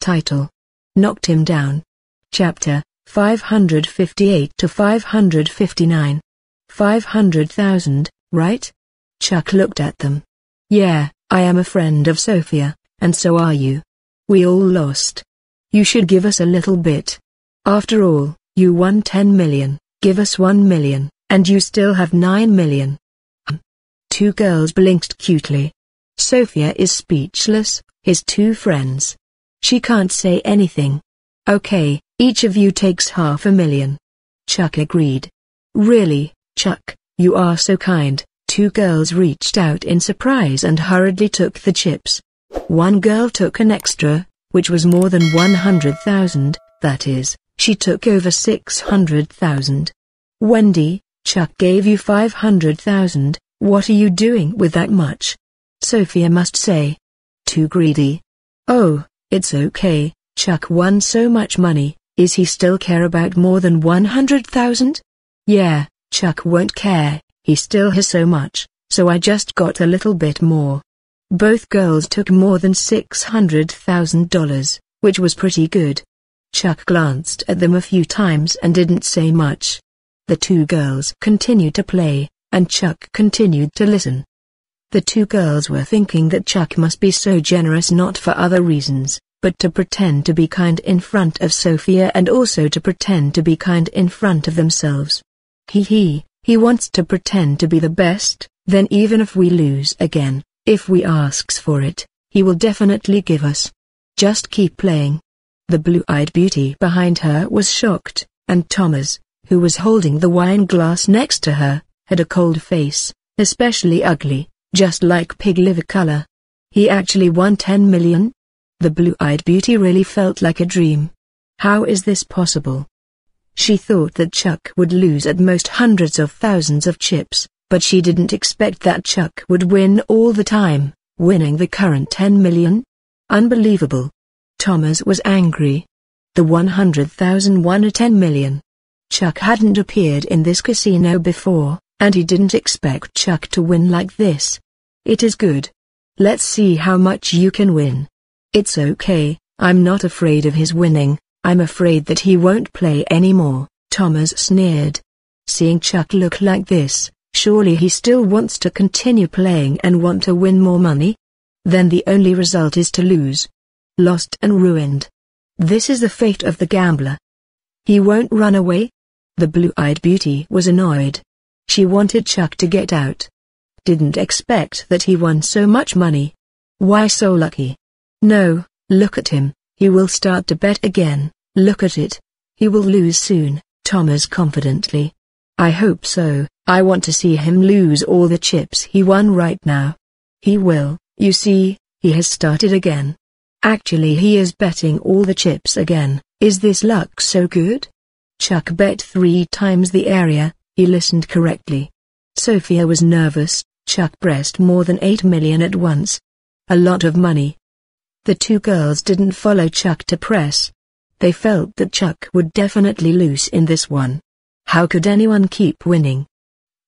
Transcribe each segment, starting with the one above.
Title. Knocked him down. Chapter, 558 to 559. 500,000, right? Chuck looked at them. Yeah, I am a friend of Sophia, and so are you. We all lost. You should give us a little bit. After all, you won 10 million, give us 1 million, and you still have 9 million. Two girls blinked cutely. Sophia is speechless, his two friends. She can't say anything. Okay, each of you takes half a million. Chuck agreed. Really, Chuck, you are so kind. Two girls reached out in surprise and hurriedly took the chips. One girl took an extra, which was more than 100,000, that is, she took over 600,000. Wendy, Chuck gave you 500,000, what are you doing with that much? Sophia must say. Too greedy. Oh, it's okay, Chuck won so much money, is he still care about more than 100,000? Yeah, Chuck won't care, he still has so much, so I just got a little bit more. Both girls took more than $600,000, which was pretty good. Chuck glanced at them a few times and didn't say much. The two girls continued to play, and Chuck continued to listen. The two girls were thinking that Chuck must be so generous not for other reasons, but to pretend to be kind in front of Sophia and also to pretend to be kind in front of themselves. He he, he wants to pretend to be the best, then even if we lose again, if we asks for it, he will definitely give us. Just keep playing. The blue-eyed beauty behind her was shocked, and Thomas, who was holding the wine glass next to her, had a cold face, especially ugly, just like pig liver color. He actually won 10 million? The blue-eyed beauty really felt like a dream. How is this possible? She thought that Chuck would lose at most hundreds of thousands of chips, but she didn't expect that Chuck would win all the time, winning the current 10 million. Unbelievable. Thomas was angry. The 100,000 won a 10 million. Chuck hadn't appeared in this casino before, and he didn't expect Chuck to win like this. It is good. Let's see how much you can win. It's okay, I'm not afraid of his winning, I'm afraid that he won't play anymore, Thomas sneered. Seeing Chuck look like this, surely he still wants to continue playing and want to win more money? Then the only result is to lose. Lost and ruined. This is the fate of the gambler. He won't run away? The blue-eyed beauty was annoyed. She wanted Chuck to get out. Didn't expect that he won so much money. Why so lucky? No, look at him. He will start to bet again, look at it. He will lose soon, Thomas confidently. I hope so, I want to see him lose all the chips he won right now. He will, you see, he has started again. Actually he is betting all the chips again, is this luck so good? Chuck bet three times the area, he listened correctly. Sophia was nervous, Chuck pressed more than 8 million at once. A lot of money, the two girls didn't follow Chuck to press. They felt that Chuck would definitely lose in this one. How could anyone keep winning?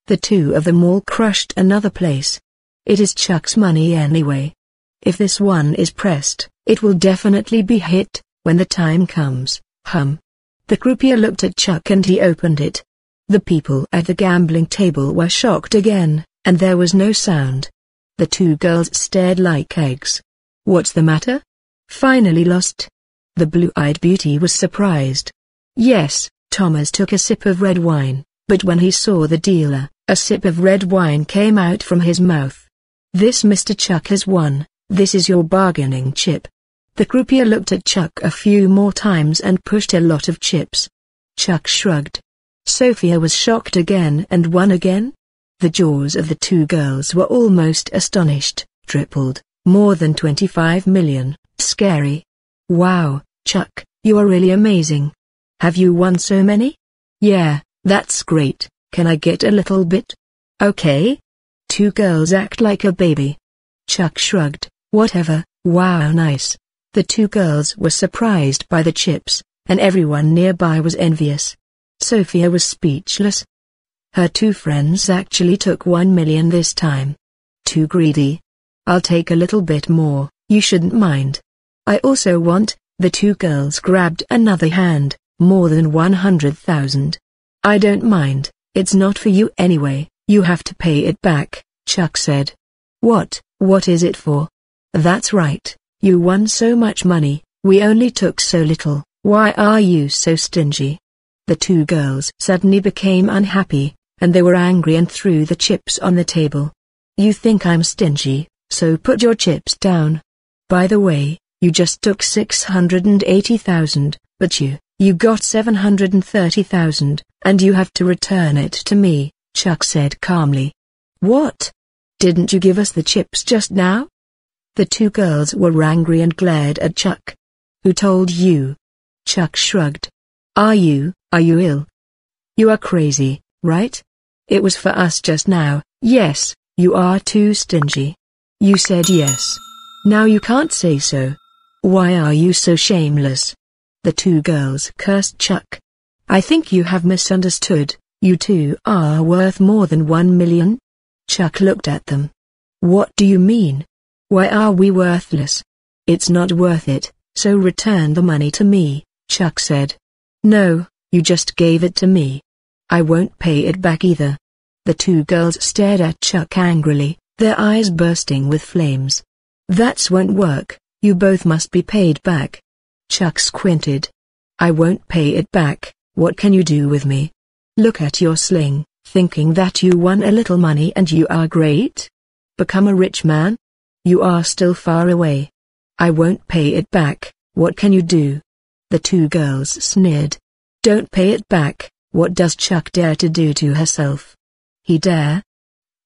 The two of them all crushed another place. It is Chuck's money anyway. If this one is pressed, it will definitely be hit, when the time comes, hum. The croupier looked at Chuck and he opened it. The people at the gambling table were shocked again, and there was no sound. The two girls stared like eggs. What's the matter? Finally lost? The blue-eyed beauty was surprised. Yes, Thomas took a sip of red wine, but when he saw the dealer, a sip of red wine came out from his mouth. This Mr. Chuck has won, this is your bargaining chip. The croupier looked at Chuck a few more times and pushed a lot of chips. Chuck shrugged. Sophia was shocked again and won again? The jaws of the two girls were almost astonished, tripled. More than 25 million, scary. Wow, Chuck, you are really amazing. Have you won so many? Yeah, that's great, can I get a little bit? Okay. Two girls act like a baby. Chuck shrugged, whatever, wow nice. The two girls were surprised by the chips, and everyone nearby was envious. Sophia was speechless. Her two friends actually took one million this time. Too greedy, I'll take a little bit more, you shouldn't mind. I also want, The two girls grabbed another hand, more than 100,000. I don't mind, it's not for you anyway, you have to pay it back, Chuck said. What, what is it for? That's right, you won so much money, we only took so little, why are you so stingy? The two girls suddenly became unhappy, and they were angry and threw the chips on the table. You think I'm stingy, so put your chips down. By the way, you just took 680,000, but you, you got 730,000, and you have to return it to me, Chuck said calmly. What? Didn't you give us the chips just now? The two girls were angry and glared at Chuck. Who told you? Chuck shrugged. Are you, are you ill? You are crazy, right? It was for us just now, yes, you are too stingy. You said yes. Now you can't say so. Why are you so shameless? The two girls cursed Chuck. I think you have misunderstood, you two are worth more than one million? Chuck looked at them. What do you mean? Why are we worthless? It's not worth it, so return the money to me, Chuck said. No, you just gave it to me. I won't pay it back either. The two girls stared at Chuck angrily, their eyes bursting with flames. That's won't work, you both must be paid back. Chuck squinted. I won't pay it back, what can you do with me? Look at your sling, thinking that you won a little money and you are great? Become a rich man? You are still far away. I won't pay it back, what can you do? The two girls sneered. Don't pay it back, what does Chuck dare to do to herself? He dare?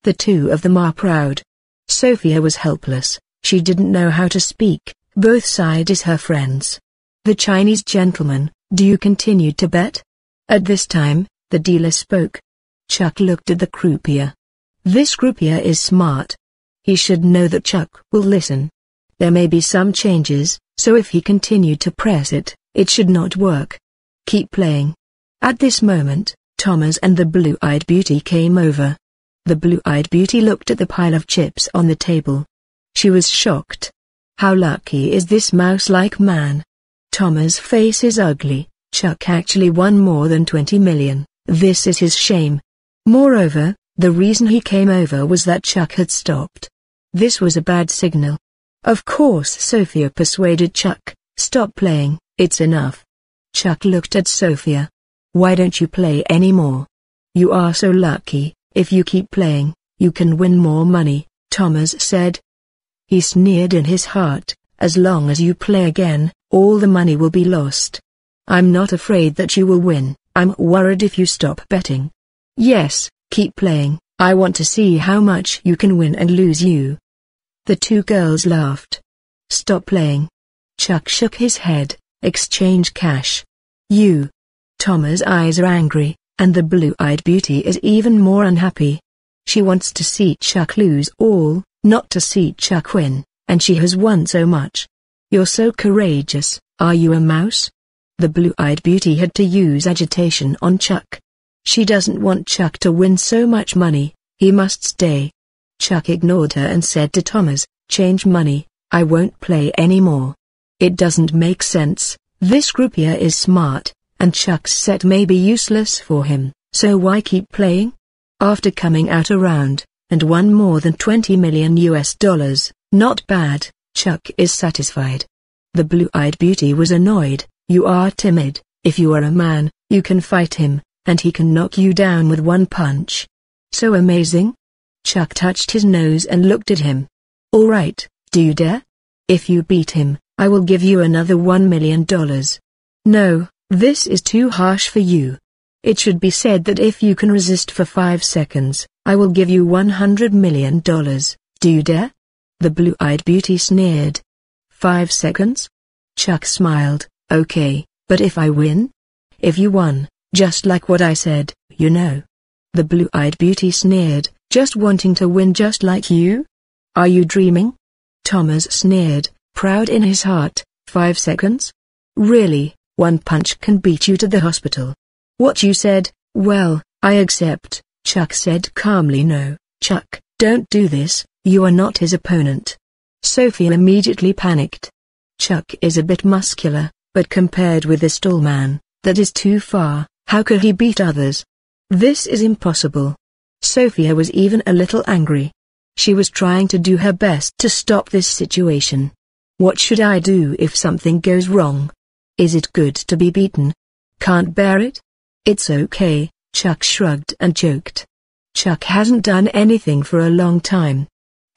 The two of them are proud. Sophia was helpless, she didn't know how to speak, both sides is her friends. The Chinese gentleman, do you continue to bet? At this time, the dealer spoke. Chuck looked at the croupier. This croupier is smart. He should know that Chuck will listen. There may be some changes, so if he continued to press it, it should not work. Keep playing. At this moment, Thomas and the blue-eyed beauty came over. The blue-eyed beauty looked at the pile of chips on the table. She was shocked. How lucky is this mouse-like man? Thomas' face is ugly, Chuck actually won more than 20 million, this is his shame. Moreover, the reason he came over was that Chuck had stopped. This was a bad signal. Of course Sophia persuaded Chuck, stop playing, it's enough. Chuck looked at Sophia. Why don't you play anymore? You are so lucky, if you keep playing, you can win more money, Thomas said. He sneered in his heart, as long as you play again, all the money will be lost. I'm not afraid that you will win, I'm worried if you stop betting. Yes, keep playing, I want to see how much you can win and lose you. The two girls laughed. Stop playing. Chuck shook his head, exchange cash. You. Thomas' eyes are angry, and the blue-eyed beauty is even more unhappy. She wants to see Chuck lose all, not to see Chuck win, and she has won so much. You're so courageous, are you a mouse? The blue-eyed beauty had to use agitation on Chuck. She doesn't want Chuck to win so much money, he must stay. Chuck ignored her and said to Thomas, change money, I won't play anymore. It doesn't make sense, this croupier is smart, and Chuck's set may be useless for him, so why keep playing? After coming out around, and won more than 20 million US dollars, not bad, Chuck is satisfied. The blue-eyed beauty was annoyed, you are timid, if you are a man, you can fight him, and he can knock you down with one punch. So amazing? Chuck touched his nose and looked at him. Alright, do you dare? If you beat him, I will give you another one million dollars. No, this is too harsh for you. It should be said that if you can resist for five seconds, I will give you one hundred million dollars, do you dare? The blue-eyed beauty sneered. Five seconds? Chuck smiled, okay, but if I win? If you won, just like what I said, you know. The blue-eyed beauty sneered, just wanting to win just like you? Are you dreaming? Thomas sneered, proud in his heart, five seconds? Really, one punch can beat you to the hospital. What you said, well, I accept, Chuck said calmly no, Chuck, don't do this, you are not his opponent. Sophia immediately panicked. Chuck is a bit muscular, but compared with this tall man, that is too far, how could he beat others? This is impossible. Sophia was even a little angry. She was trying to do her best to stop this situation. What should I do if something goes wrong? Is it good to be beaten? Can't bear it? It's okay, Chuck shrugged and joked. Chuck hasn't done anything for a long time.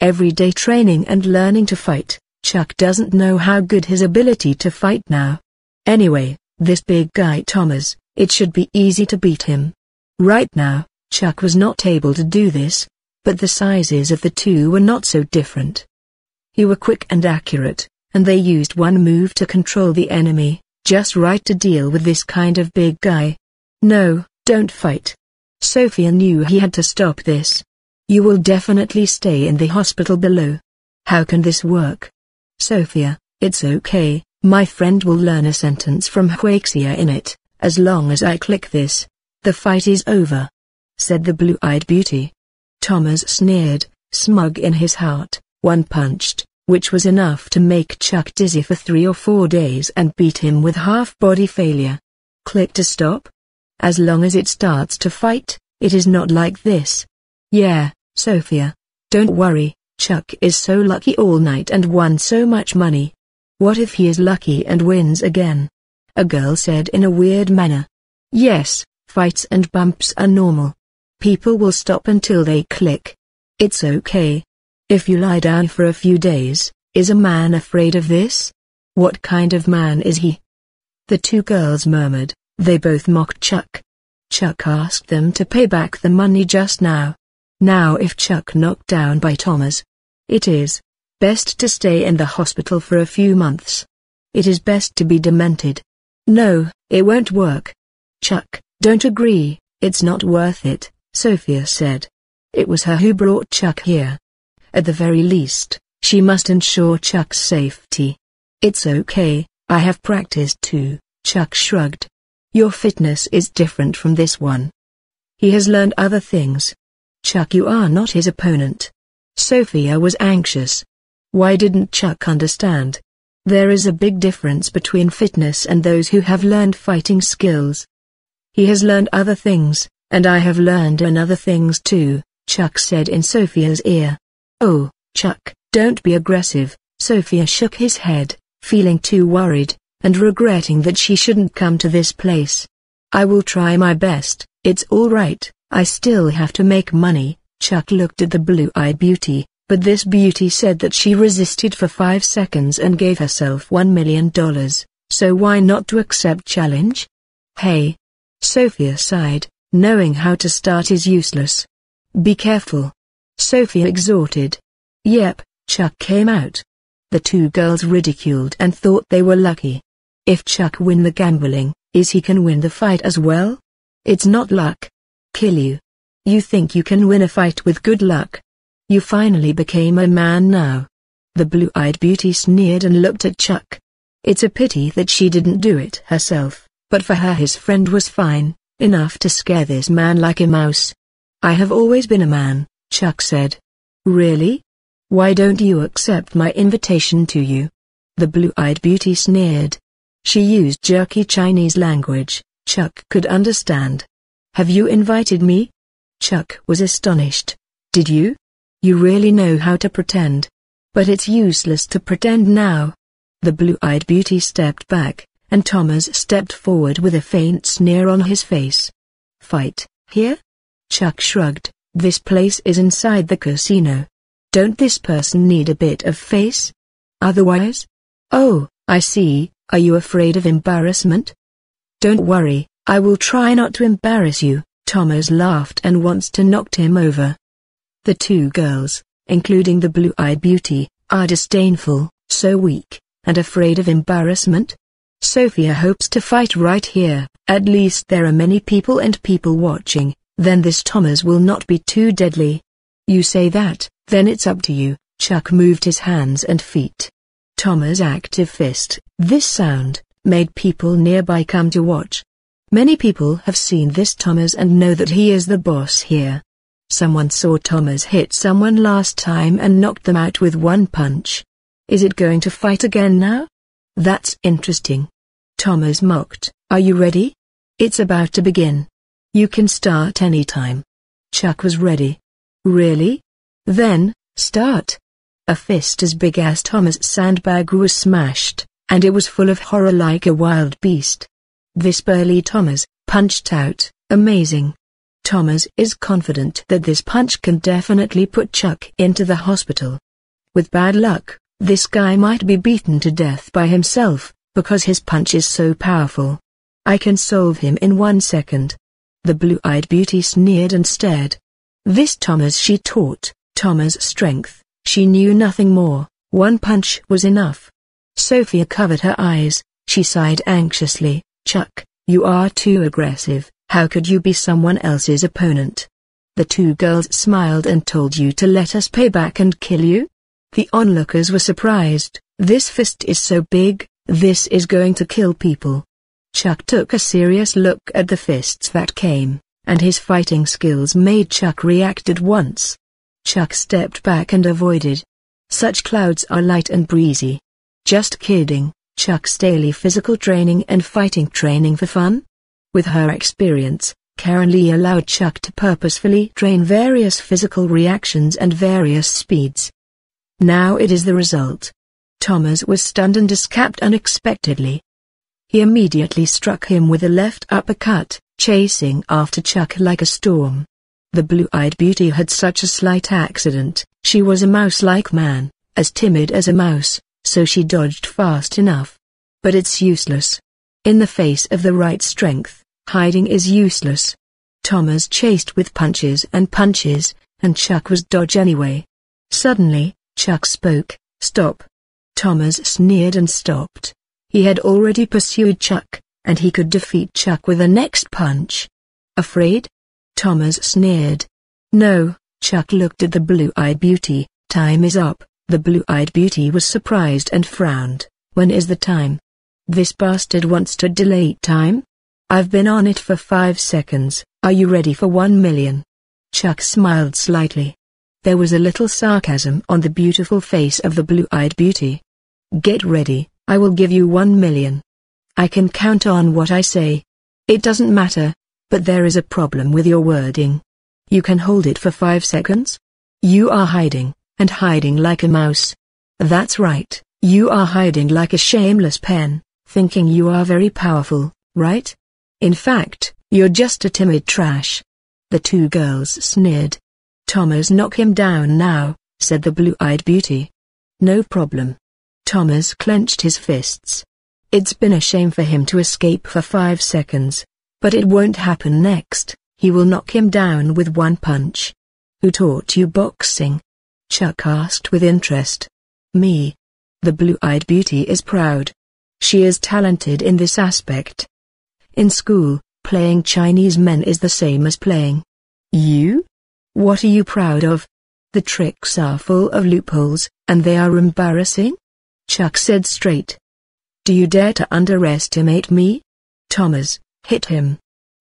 Everyday training and learning to fight, Chuck doesn't know how good his ability to fight now. Anyway, this big guy Thomas, it should be easy to beat him. Right now, Chuck was not able to do this, but the sizes of the two were not so different. He were quick and accurate, and they used one move to control the enemy, just right to deal with this kind of big guy. No, don't fight. Sophia knew he had to stop this. You will definitely stay in the hospital below. How can this work? Sophia, it's okay, my friend will learn a sentence from Huaxia in it, as long as I click this. The fight is over. Said the blue-eyed beauty. Thomas sneered, smug in his heart, one punched, which was enough to make Chuck dizzy for three or four days and beat him with half-body failure. Click to stop? As long as it starts to fight, it is not like this. Yeah, Sophia. Don't worry, Chuck is so lucky all night and won so much money. What if he is lucky and wins again? A girl said in a weird manner. Yes, fights and bumps are normal. People will stop until they click. It's okay. If you lie down for a few days, is a man afraid of this? What kind of man is he? The two girls murmured, they both mocked Chuck. Chuck asked them to pay back the money just now. Now if Chuck knocked down by Thomas. It is best to stay in the hospital for a few months. It is best to be demented. No, it won't work. Chuck, don't agree, it's not worth it, Sophia said. It was her who brought Chuck here. At the very least, she must ensure Chuck's safety. It's okay, I have practiced too, Chuck shrugged. Your fitness is different from this one. He has learned other things. Chuck you are not his opponent. Sophia was anxious. Why didn't Chuck understand? There is a big difference between fitness and those who have learned fighting skills. He has learned other things, and I have learned another things too, Chuck said in Sophia's ear. Oh, Chuck, don't be aggressive, Sophia shook his head, feeling too worried, and regretting that she shouldn't come to this place. I will try my best, it's alright, I still have to make money, Chuck looked at the blue-eyed beauty, but this beauty said that she resisted for five seconds and gave herself one million dollars, so why not to accept challenge? Hey. Sophia sighed, knowing how to start is useless. Be careful. Sophia exhorted. Yep, Chuck came out. The two girls ridiculed and thought they were lucky. If Chuck win the gambling, is he can win the fight as well? It's not luck. Kill you. You think you can win a fight with good luck? You finally became a man now. The blue-eyed beauty sneered and looked at Chuck. It's a pity that she didn't do it herself, but for her his friend was fine, enough to scare this man like a mouse. I have always been a man, Chuck said. Really? Why don't you accept my invitation to you? The blue-eyed beauty sneered. She used jerky Chinese language, Chuck could understand. Have you invited me? Chuck was astonished. Did you? You really know how to pretend. But it's useless to pretend now. The blue-eyed beauty stepped back, and Thomas stepped forward with a faint sneer on his face. Fight, here? Chuck shrugged, this place is inside the casino. Don't this person need a bit of face? Otherwise? Oh, I see, are you afraid of embarrassment? Don't worry, I will try not to embarrass you. Thomas laughed and wants to knocked him over. The two girls, including the blue-eyed beauty, are disdainful, so weak, and afraid of embarrassment. Sophia hopes to fight right here, at least there are many people and people watching, then this Thomas will not be too deadly. You say that, then it's up to you, Chuck moved his hands and feet. Thomas' active fist, this sound, made people nearby come to watch. Many people have seen this Thomas and know that he is the boss here. Someone saw Thomas hit someone last time and knocked them out with one punch. Is it going to fight again now? That's interesting. Thomas mocked. Are you ready? It's about to begin. You can start anytime. Chuck was ready. Really? Then, start. A fist as big as Thomas' sandbag was smashed, and it was full of horror like a wild beast. This burly Thomas, punched out, amazing. Thomas is confident that this punch can definitely put Chuck into the hospital. With bad luck, this guy might be beaten to death by himself, because his punch is so powerful. I can solve him in one second. The blue-eyed beauty sneered and stared. This Thomas she taught, Thomas' strength, she knew nothing more, one punch was enough. Sophia covered her eyes, she sighed anxiously, Chuck, you are too aggressive, how could you be someone else's opponent? The two girls smiled and told you to let us pay back and kill you? The onlookers were surprised, this fist is so big, this is going to kill people. Chuck took a serious look at the fists that came, and his fighting skills made Chuck react at once. Chuck stepped back and avoided. Such clouds are light and breezy. Just kidding, Chuck's daily physical training and fighting training for fun? With her experience, Karen Lee allowed Chuck to purposefully train various physical reactions and various speeds. Now it is the result. Thomas was stunned and escaped unexpectedly. He immediately struck him with a left uppercut, chasing after Chuck like a storm. The blue-eyed beauty had such a slight accident, she was a mouse-like man, as timid as a mouse, so she dodged fast enough. But it's useless. In the face of the right strength, hiding is useless. Thomas chased with punches and punches, and Chuck was dodge anyway. Suddenly, Chuck spoke, stop. Thomas sneered and stopped. He had already pursued Chuck, and he could defeat Chuck with a next punch. Afraid? Thomas sneered. No, Chuck looked at the blue-eyed beauty, time is up. The blue-eyed beauty was surprised and frowned. When is the time? This bastard wants to delay time? I've been on it for five seconds, are you ready for one million? Chuck smiled slightly. There was a little sarcasm on the beautiful face of the blue-eyed beauty. Get ready, I will give you one million. I can count on what I say. It doesn't matter, but there is a problem with your wording. You can hold it for five seconds? You are hiding, and hiding like a mouse. That's right, you are hiding like a shameless pen thinking you are very powerful, right? In fact, you're just a timid trash. The two girls sneered. Thomas knock him down now, said the blue-eyed beauty. No problem. Thomas clenched his fists. It's been a shame for him to escape for five seconds. But it won't happen next, he will knock him down with one punch. Who taught you boxing? Chuck asked with interest. Me. The blue-eyed beauty is proud. She is talented in this aspect. In school, playing Chinese men is the same as playing. You? What are you proud of? The tricks are full of loopholes, and they are embarrassing? Chuck said straight. Do you dare to underestimate me? Thomas, hit him.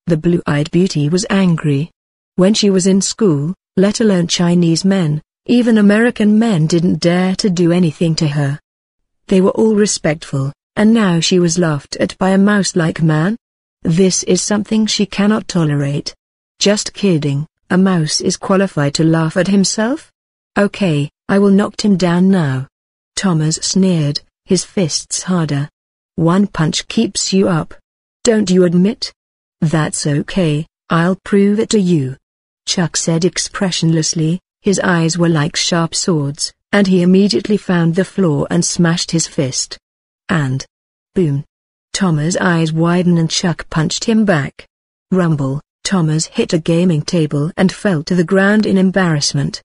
The blue-eyed beauty was angry. When she was in school, let alone Chinese men, even American men didn't dare to do anything to her. They were all respectful, and now she was laughed at by a mouse-like man? This is something she cannot tolerate. Just kidding, a mouse is qualified to laugh at himself? Okay, I will knock him down now. Thomas sneered, his fists harder. One punch keeps you up. Don't you admit? That's okay, I'll prove it to you. Chuck said expressionlessly, his eyes were like sharp swords, and he immediately found the floor and smashed his fist and boom. Thomas' eyes widened and Chuck punched him back. Rumble, Thomas hit a gaming table and fell to the ground in embarrassment.